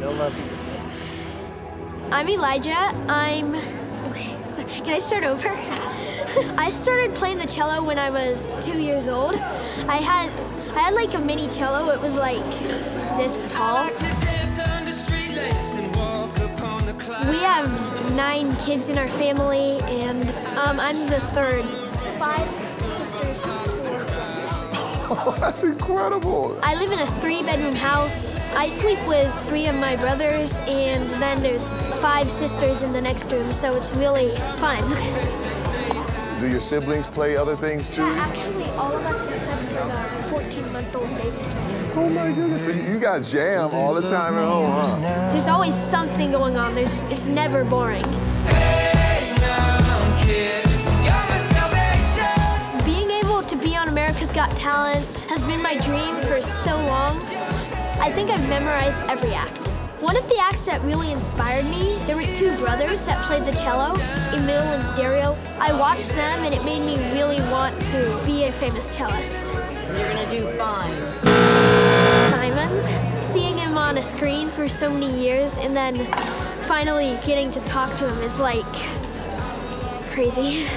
Love. I'm Elijah. I'm. Okay, sorry. Can I start over? I started playing the cello when I was two years old. I had I had like a mini cello. It was like this tall. We have nine kids in our family, and um, I'm the third. Five. Oh, that's incredible. I live in a three-bedroom house. I sleep with three of my brothers, and then there's five sisters in the next room, so it's really fun. Do your siblings play other things too? Yeah, Actually, all of us except for the 14-month-old baby. Oh my goodness, so you got jam all the time at home, huh? There's always something going on. There's, it's never boring. Being America's Got Talent has been my dream for so long. I think I've memorized every act. One of the acts that really inspired me, there were two brothers that played the cello, Emil and Dario. I watched them and it made me really want to be a famous cellist. You're gonna do fine. Simon, seeing him on a screen for so many years and then finally getting to talk to him is like crazy,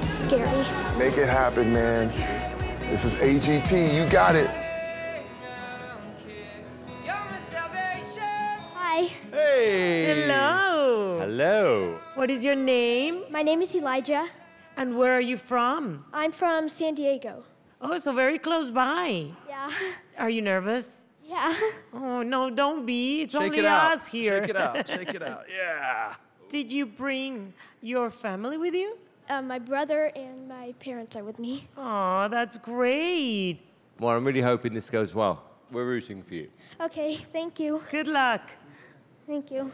scary. Make it happen, man. This is AGT, you got it. Hi, Hey. Hello. Hello. What is your name? my name is Elijah. And where are you from? I'm from San Diego. Oh, so very close by. Yeah, Are you nervous? yeah. Oh, no, don't be. It's Shake only it out. us here. Shake it out. Shake it out. Yeah. Did you bring your family with you? Uh, my brother and my parents are with me. Oh, that's great. Well, I'm really hoping this goes well. We're rooting for you. Okay, thank you. Good luck. Thank you.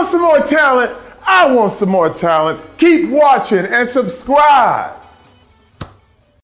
Want some more talent? I want some more talent. Keep watching and subscribe.